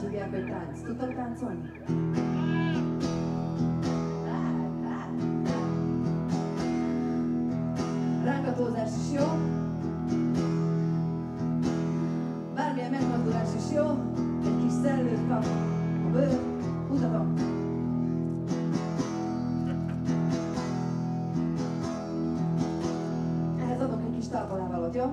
csináljuk egy tánc. Tudtok táncolni? Rángatózás is jó. Bármilyen megmozdulás is jó. Egy kis szellőt kap a bőr. Mutatom. Ehhez adok egy kis talpalávalót, jó?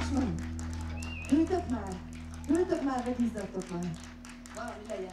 Most van. Ültök már? Ültök már, vagy izzadtok már? valami legyen.